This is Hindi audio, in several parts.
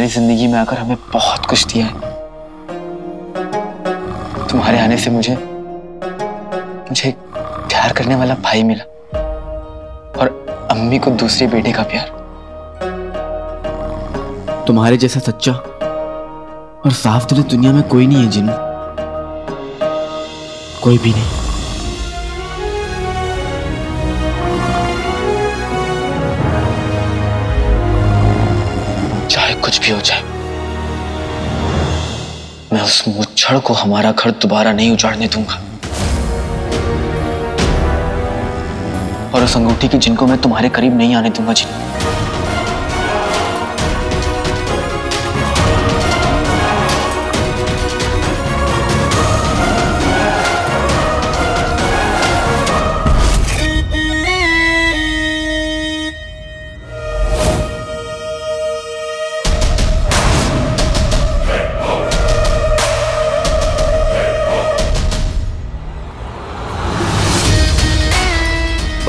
हमारी ज़िंदगी में आकर हमें बहुत कुछ दिया है। तुम्हारे आने से मुझे मुझे प्यार करने वाला भाई मिला और अम्मी को दूसरे बेटे का प्यार। तुम्हारे जैसा सच्चा और साफ़ दिल दुनिया में कोई नहीं है जिन कोई भी नहीं। कुछ भी हो जाए। मैं उस मुच्छड़ को हमारा घर दोबारा नहीं उजाड़ने दूँगा। और उस अंगूठी की जिनको मैं तुम्हारे करीब नहीं आने दूँगा जिन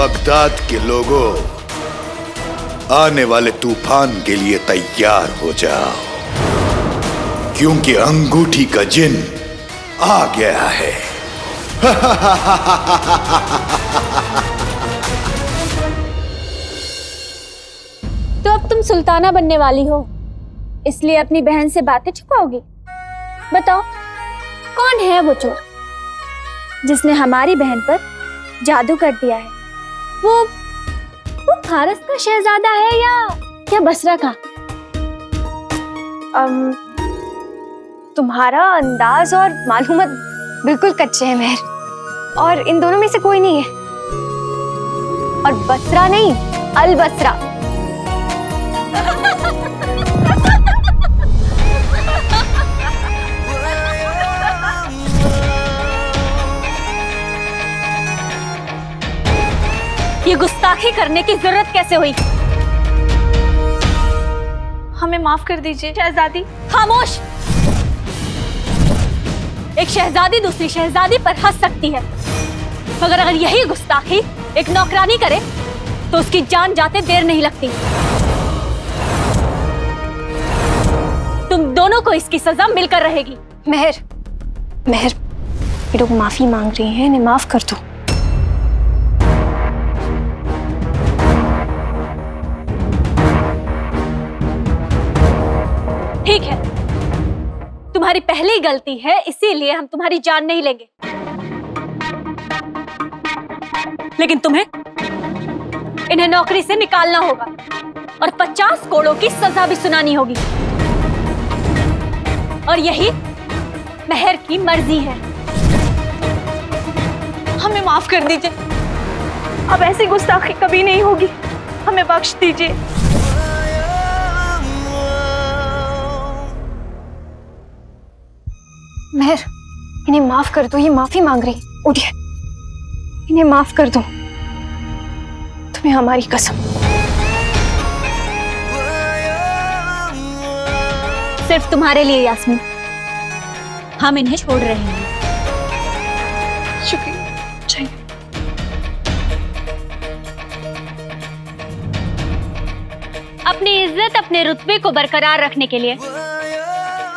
बगदाद के लोगों, आने वाले तूफ़ान के लिए तैयार हो जाओ। क्योंकि अंगूठी का जिन आ गया है। तो अब तुम सुल्ताना बनने वाली हो, इसलिए अपनी बहन से बातें छुपाओगी? बताओ, कौन है वो चोर, जिसने हमारी बहन पर जादू कर दिया है? वो वो फारस का शहजादा है या या बसरा का? अम, तुम्हारा अंदाज और मालूमत बिल्कुल कच्चे हैं मेहर। और इन दोनों में से कोई नहीं है। और बसरा नहीं अल बसरा ये गुस्ताखी करने की ज़रूरत कैसे हुई? हमें माफ़ कर दीजिए, शहजादी। खामोश! एक शहजादी दूसरी शहजादी पर हंस सकती है। मगर अगर यही गुस्ताखी एक नौकरानी करे तो उसकी जान जाते देर नहीं लगती। तुम दोनों को इसकी सजा मिलकर रहेगी। मेहर मेहर, ये लोग माफ़ी मांग रही हैं, इन्हें माफ़ कर दो। तुम्हारी पहली गलती है, इसीलिए हम तुम्हारी जान नहीं लेंगे। लेकिन तुम्हें? इन्हें नौकरी से निकालना होगा और पचास कोड़ों की सजा भी सुनानी होगी। और यही मेहर की मर्ज़ी है। हमें माफ़ कर दीजिए। अब ऐसी गुस्ताखी कभी नहीं होगी। हमें बख्श दीजिए। मेहर इन्हें माफ़ कर दो ये माफ़ी मांग रही। उठिए। इन्हें माफ़ कर दो। तुम्हें हमारी कसम। सिर्फ़ तुम्हारे लिए यास्मीन। हम इन्हें छोड़ रहे हैं। शुक्रिया। अपनी इज़्ज़त अपने रुतबे को बरकरार रखने के लिए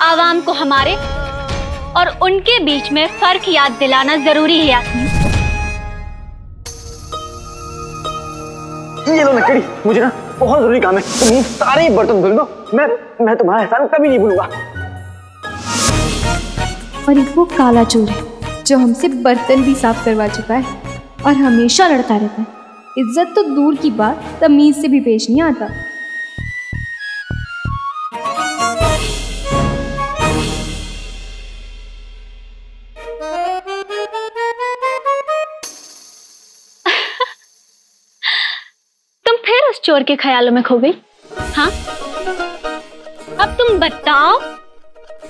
आवाम को हमारे और उनके बीच में फ़र्क याद दिलाना ज़रूरी है। यास्मीन ये लो नकड़ी मुझे ना बहुत ज़रूरी काम है। तुम सारे बर्तन धुल दो मैं मैं तुम्हारा एहसान कभी नहीं भूलूँगा। और एक वो काला चोर है जो हमसे बर्तन भी साफ़ करवा चुका है और हमेशा लड़ता रहता है। इज़्ज़त तो दूर की बात तमीज से भी पेश नहीं आता। चोर के ख्यालों में खो गई? हाँ? अब तुम बताओ,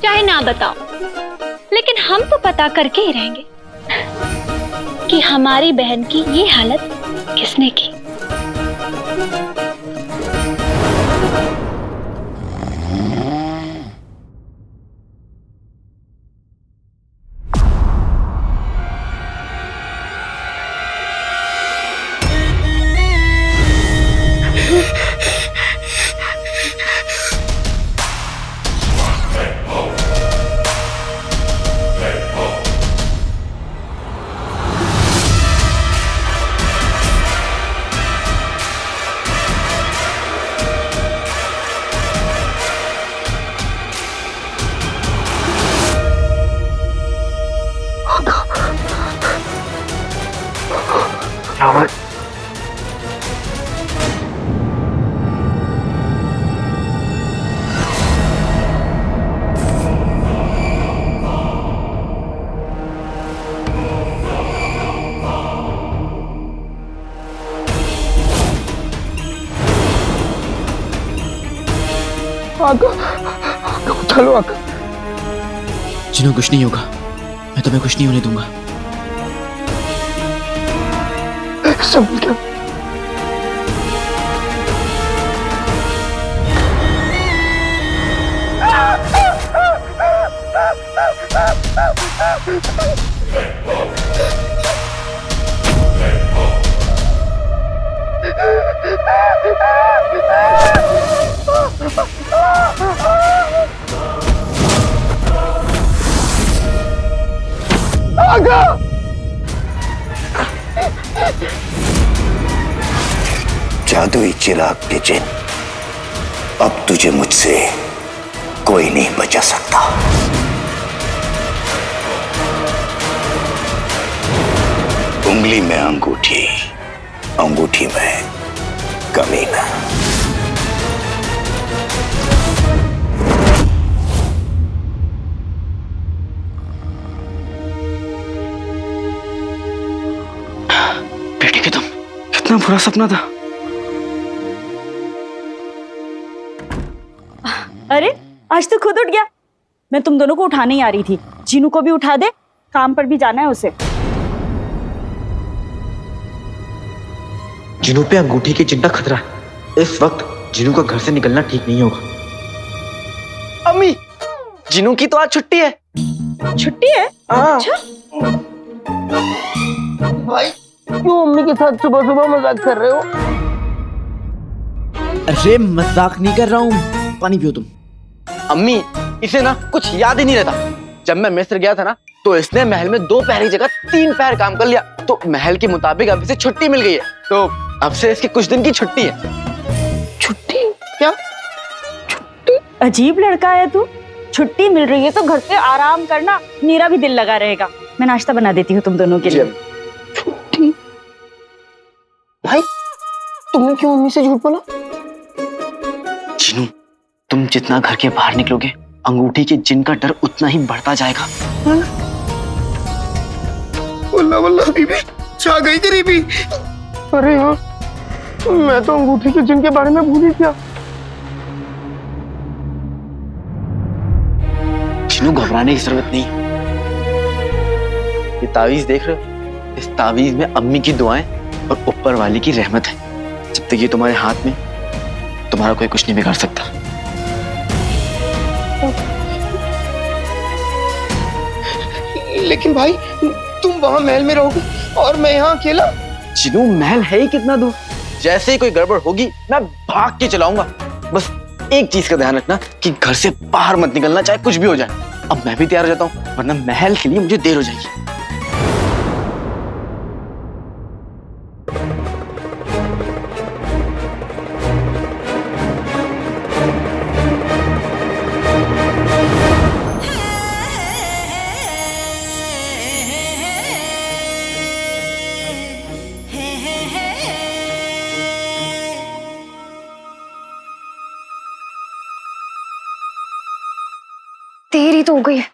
चाहे ना बताओ, लेकिन हम तो पता करके ही रहेंगे कि हमारी बहन की ये हालत किसने की। चलो आका जिन्हों कुछ नहीं होगा मैं तुम्हें कुछ नहीं होने दूँगा। क्या? जादुई चिराग के जिन अब तुझे मुझसे कोई नहीं बचा सकता। उंगली में अंगूठी अंगूठी में कमीना बेटे के तुम, कितना बुरा सपना था। आज तो खुद उठ गया। मैं तुम दोनों को उठाने ही आ रही थी। जीनू को भी उठा दे काम पर भी जाना है उसे। जिनू पे अंगूठी की चिंता खतरा है। इस वक्त जिनू का घर से निकलना ठीक नहीं होगा। अम्मी जिनू की तो आज छुट्टी है। छुट्टी है? अच्छा। भाई क्यों अम्मी के साथ सुबह सुबह मज़ाक कर रहे हो? अरे मज़ाक नहीं कर रहा हूँ। पानी पियो तुम। अम्मी इसे ना कुछ याद ही नहीं रहता। जब मैं मिस्र गया था ना तो इसने महल में दो पहर की जगह तीन पहर काम कर लिया। तो महल के मुताबिक अब इसे छुट्टी मिल गई है। तो अब से इसकी कुछ दिन की छुट्टी है। छुट्टी? क्या? छुट्टी? अजीब लड़का है तू। छुट्टी मिल रही है तो घर पे आराम करना मेरा भी दिल लगा रहेगा। मैं नाश्ता बना देती हूँ तुम दोनों के लिए। छुट्टी? भाई तुमने क्यों अम्मी से झूठ बोला? तुम जितना घर के बाहर निकलोगे अंगूठी के जिन का डर उतना ही बढ़ता जाएगा। वल्ला वल्ला बीबी छा गई गरीबी अरे यार मैं तो अंगूठी के जिन के बारे में भूल ही गया। घबराने की ज़रूरत नहीं। ये तावीज देख रहे हो? इस तावीज में अम्मी की दुआएँ और ऊपर वाली की रहमत है। जब तक ये तुम्हारे हाथ में तुम्हारा कोई कुछ नहीं बिगाड़ सकता। लेकिन भाई, तुम वहाँ महल में रहोगे और मैं यहाँ अकेला? जिनू, महल है ही कितना दूर। जैसे ही कोई गड़बड़ होगी, मैं भाग के चलाऊँगा। बस एक चीज़ का ध्यान रखना कि घर से बाहर मत निकलना, चाहे कुछ भी हो जाए। अब मैं भी तैयार हो जाता हूँ, वरना महल के लिए मुझे देर हो जाएगी। तो हो गई है।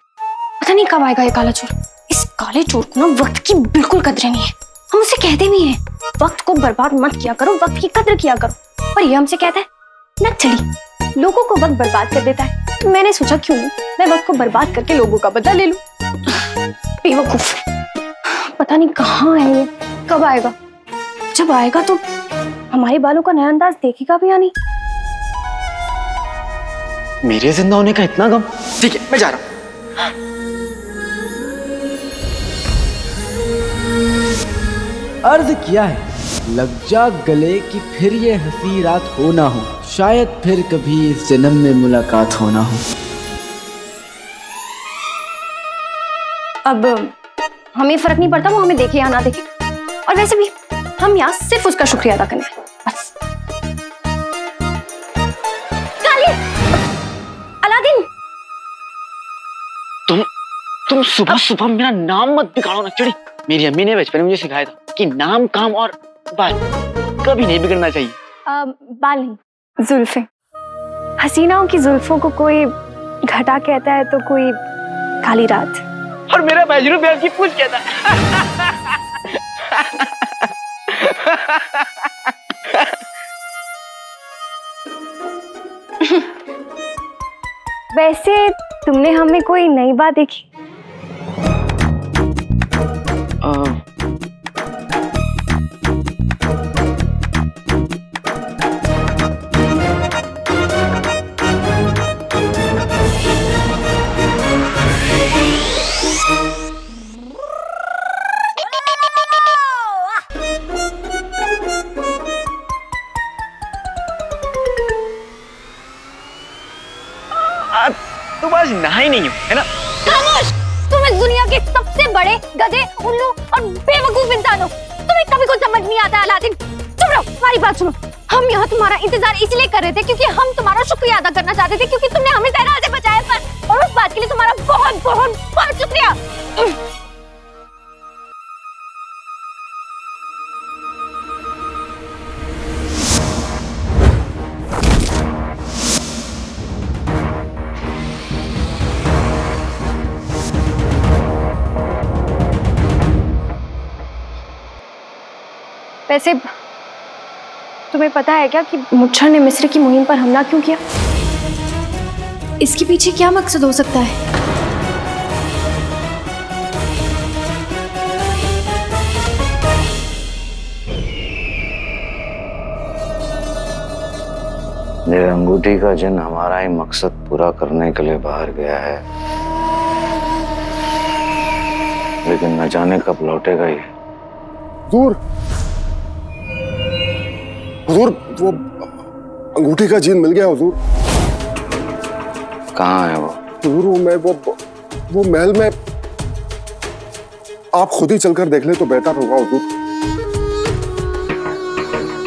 पता नहीं कब आएगा ये काला चोर। इस काले चोर को ना वक्त की बिल्कुल कदर नहीं है। हम उसे कहते भी हैं, वक्त को बर्बाद मत किया करो, वक्त की कदर किया करो। पर ये हमसे कहता है, न चली, लोगों को वक्त बर्बाद कर देता है। तो मैंने सोचा क्यों? मैं वक्त को बर्बाद करके लोगों का बदला ले लूँ। बेवकूफ़ पता नहीं कहाँ है ये, कब आएगा? जब आएगा तो हमारे बालों का नया अंदाज देखेगा भी या नहीं? मेरे ज़िंदा होने का इतना गम। ठीक है मैं जा रहा हूँ। अर्ज़ किया है लग जा गले कि फिर ये हँसी रात हो ना हो। शायद फिर कभी इस जन्म में मुलाकात होना हो। अब हमें फ़र्क नहीं पड़ता वो हमें देखे या ना देखे। और वैसे भी हम यहाँ सिर्फ़ उसका शुक्रिया अदा करना तुम सुबह सुबह मेरा नाम मत बिगाड़ो ना चिड़ी। मेरी अम्मी ने बचपन में मुझे सिखाया था कि नाम काम और बाल कभी नहीं बिगड़ना चाहिए। आ, बाल नहीं जुल्फे। हसीनाओं की जुल्फों को कोई घटा कहता है तो कोई काली रात। और मेरा बैजरू भी आपकी पूछ कहता है। वैसे तुमने हमें कोई नई बात देखी? तुम आज नहाई नहीं हो है ना? तुम इस दुनिया के सबसे बड़े, गधे, उल्लू और बेवकूफ़ इंसान। हो तुम्हें कभी कुछ समझ नहीं आता, अलादीन। चुप रहो, हमारी बात सुनो। हम यहाँ तुम्हारा इंतज़ार इसलिए कर रहे थे क्योंकि हम तुम्हारा शुक्रिया अदा करना चाहते थे क्योंकि तुमने हमें तैनात से बचाया पर और उस बात के लिए तुम्हारा बहुत बहुत बहुत शुक्रिया। वैसे तुम्हें पता है क्या कि मुच्छर ने मिस्र की मुहिम पर हमला क्यों किया? इसके पीछे क्या मकसद हो सकता है? ये अंगूठी का जिन हमारा ही मकसद पूरा करने के लिए बाहर गया है लेकिन न जाने कब लौटेगा ये। हुजूर हुजूर वो अंगूठी का जीन मिल गया हुजूर। कहाँ है वो? हुजूर वो मैं वो वो महल में आप खुद ही चलकर देख ले तो बेहतर होगा हुजूर।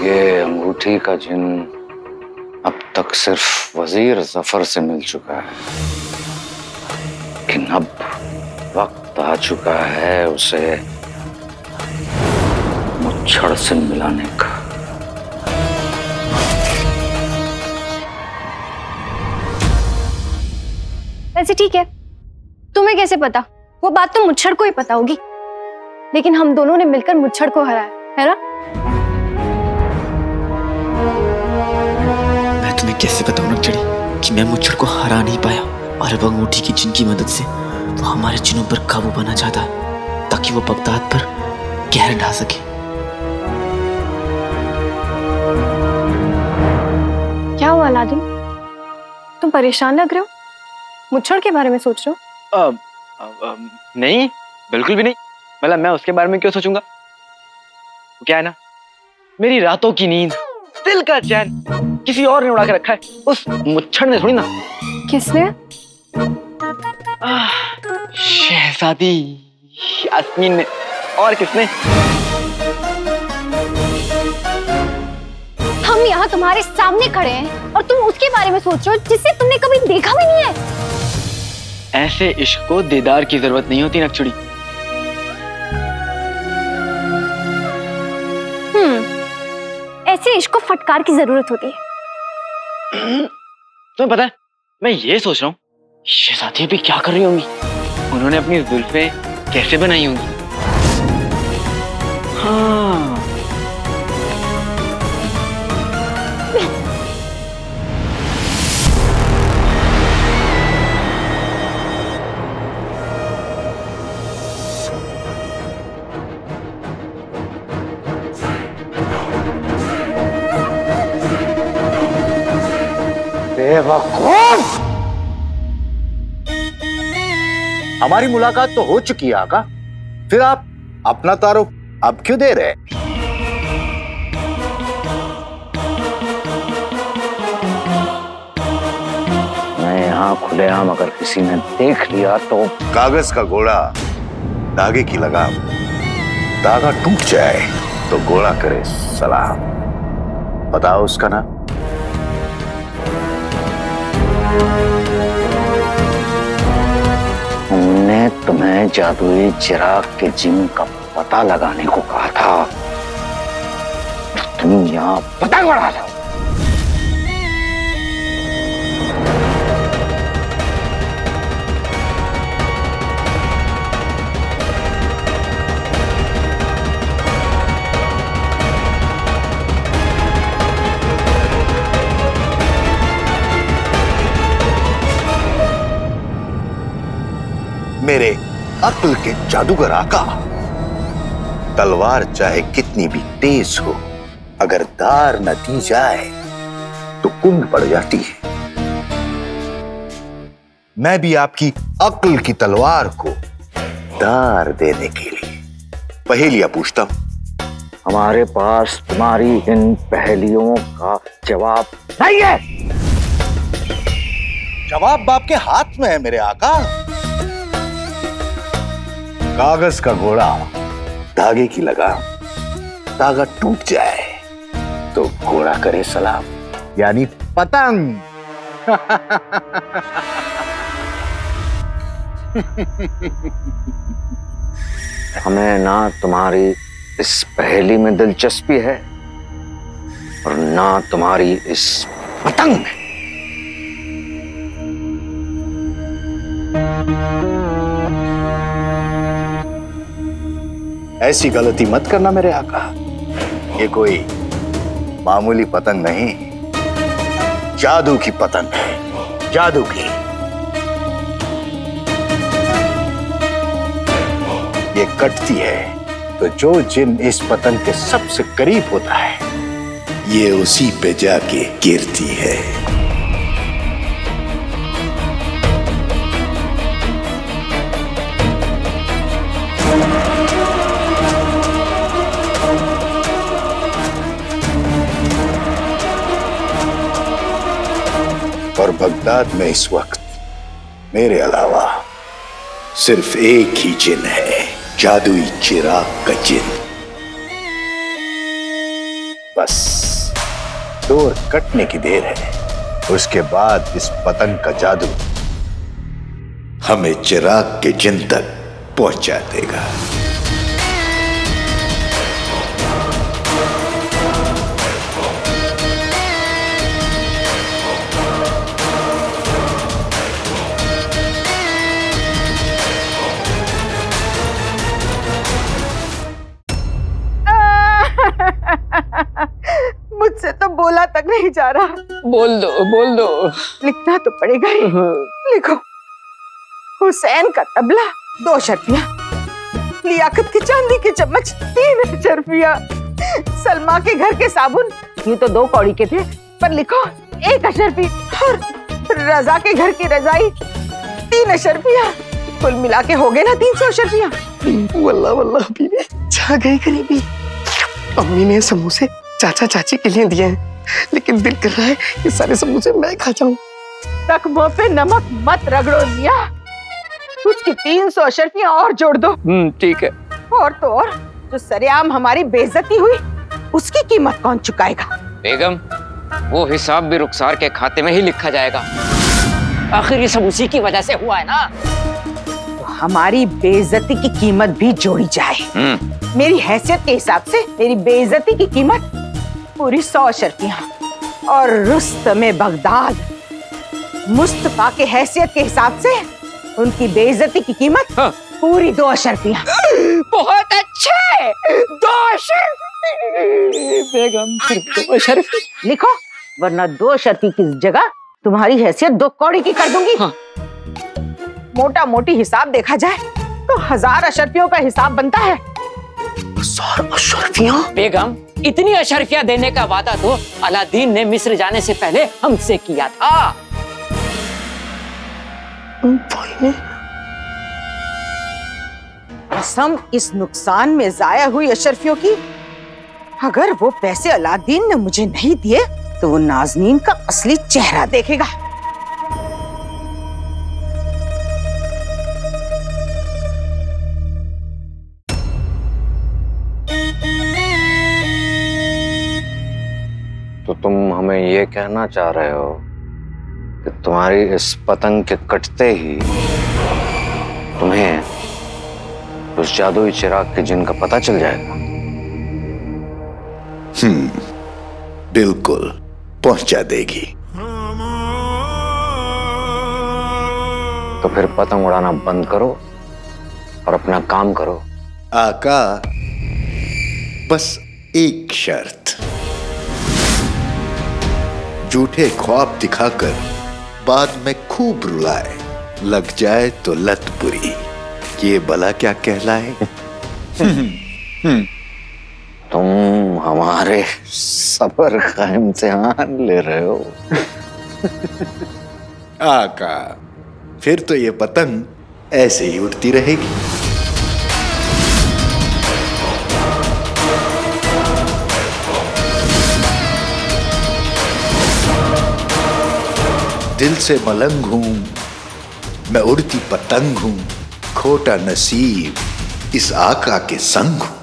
ये अंगूठी का जिन अब तक सिर्फ़ वज़ीर ज़फ़र से मिल चुका है। लेकिन अब वक्त आ चुका है उसे मुच्छड़ से मिलाने का। वैसे ठीक है? तुम्हें कैसे पता? वो बात तो मुच्छड़ को ही पता होगी। लेकिन हम दोनों ने मिलकर मुच्छड़ को हराया है ना? मैं तुम्हें कैसे बताऊँ नकचड़ी कि मैं मुच्छड़ को हरा नहीं पाया? और अब अंगूठी की जिनकी मदद से वो हमारे चिन्हों पर काबू पाना चाहता है ताकि वो बगदाद पर कहर ढा सके। क्या हुआ अलादीन? तुम परेशान लग रहे हो? मुच्छड़ के बारे में सोच रहे हो? नहीं बिल्कुल भी नहीं। मतलब मैं उसके बारे में क्यों सोचूँगा? वो क्या है ना? मेरी रातों की नींद दिल का चैन किसी और ने उड़ा के रखा है। उस मुच्छड़ ने थोड़ी ना। किसने? शहजादी यास्मीन ने। और किसने? हम यहाँ तुम्हारे सामने खड़े हैं और तुम उसके बारे में सोच रहे हो जिसे तुमने कभी देखा भी नहीं है। ऐसे इश्क को दीदार की ज़रूरत नहीं होती नकचुड़ी। हम्म ऐसे इश्क को फटकार की ज़रूरत होती है। तुम्हें पता है मैं ये सोच रहा हूँ शहजादी अभी क्या कर रही होंगी? उन्होंने अपनी जुल्फे कैसे बनाई होंगी? हाँ। बेवकूफ़। हमारी मुलाकात तो हो चुकी है आका। फिर आप अपना तारुफ अब क्यों दे रहे? मैं यहाँ खुलेआम अगर किसी ने देख लिया तो कागज़ का घोड़ा धागे की लगाम धागा टूट जाए तो घोड़ा करे सलाम। बताओ उसका नाम। हमने तुम्हें जादुई चिराग के जिम का पता लगाने को कहा था। तुम यहाँ पता लगा रहे अक्ल के जादूगर आका। तलवार चाहे कितनी भी तेज हो अगर दार न दी जाए तो कुंड पड़ जाती है। मैं भी आपकी अक्ल की तलवार को दार देने के लिए पहेलियाँ पूछता हूँ। हमारे पास तुम्हारी इन पहेलियों का जवाब नहीं है। जवाब बाप के हाथ में है मेरे आका। कागज़ का घोड़ा धागे की लगाम धागा टूट जाए तो घोड़ा करे सलाम, यानी पतंग। हमें ना तुम्हारी इस पहेली में दिलचस्पी है और ना तुम्हारी इस पतंग में। ऐसी गलती मत करना मेरे आका। ये कोई मामूली पतंग नहीं, जादू की पतंग है, जादू की। ये कटती है तो जो जिन इस पतंग के सबसे करीब होता है, ये उसी पे जाके गिरती है। और बगदाद में इस वक्त मेरे अलावा सिर्फ़ एक ही जिन है, जादुई चिराग का जिन। बस, डोर कटने की देर है। उसके बाद इस पतंग का जादू हमें चिराग के जिन तक पहुँचा देगा। तक नहीं जा रहा। बोल दो बोल दो। लिखना तो पड़ेगा ही। लिखो। हुसैन का तबला दो शर्फिया। लियाकत की चांदी के चम्मच तीन शर्फिया। सलमा के घर के साबुन ये तो दो कौड़ी के थे पर लिखो एक अशरफी और रजा के घर की रजाई तीन अशरफिया। कुल मिला के हो गए ना तीन सौ अशरफिया। वल्ला वल्ला बीबी जा गई गरीबी अम्मी ने समोसे चाचा चाची के लिए दिए हैं। लेकिन दिल कर रहा है ये सारे समोसे मैं खा जाऊँ। तक मुँह पे नमक मत रगड़ो मिया। उसकी तीन सौ अशरफियाँ और जोड़ दो। हम्म ठीक है। और तो और जो सरेआम हमारी बेइज्जती हुई उसकी कीमत कौन चुकाएगा? बेगम वो हिसाब भी रुखसार के खाते में ही लिखा जाएगा। आखिर ये सब उसी की वजह से हुआ है ना? तो हमारी बेइज्जती की कीमत भी जोड़ी जाए। हम्म। मेरी हैसियत के हिसाब से मेरी बेइज्जती की कीमत पूरी सौ अशरफियाँ और रुस्तमे बगदाद। मुस्तफ़ा के हैसियत के हिसाब से उनकी बेइज्जती की कीमत हाँ। पूरी दो अशरफियाँ बहुत अच्छे! दो बेगम दो शर्फ लिखो वरना दो शर्फी की जगह तुम्हारी हैसियत दो कौड़ी की कर दूँगी। हाँ। मोटा मोटी हिसाब देखा जाए तो हज़ार अशर्फियों का हिसाब बनता है। बेगम इतनी अशरफिया देने का वादा तो अलादीन ने मिस्र जाने से पहले हमसे किया था। कसम, इस नुकसान में जाया हुई अशरफियों की। अगर वो पैसे अलादीन ने मुझे नहीं दिए तो वो नाजनीन का असली चेहरा देखेगा। हमें ये कहना चाह रहे हो कि तुम्हारी इस पतंग के कटते ही तुम्हें उस जादुई चिराग के जिन का पता चल जाएगा। हम्म बिल्कुल पहुँचा देगी। तो फिर पतंग उड़ाना बंद करो और अपना काम करो। आका बस एक शर्त। झूठे ख्वाब दिखाकर बाद में खूब रुलाए। लग जाए तो लत बुरी। ये भला क्या कहलाए? तुम हमारे सबर का इम्तिहान ले रहे हो। आका फिर तो ये पतंग ऐसे ही उड़ती रहेगी। दिल से मलंग हूँ, मैं उड़ती पतंग हूँ, खोटा नसीब इस आका के संग हूँ।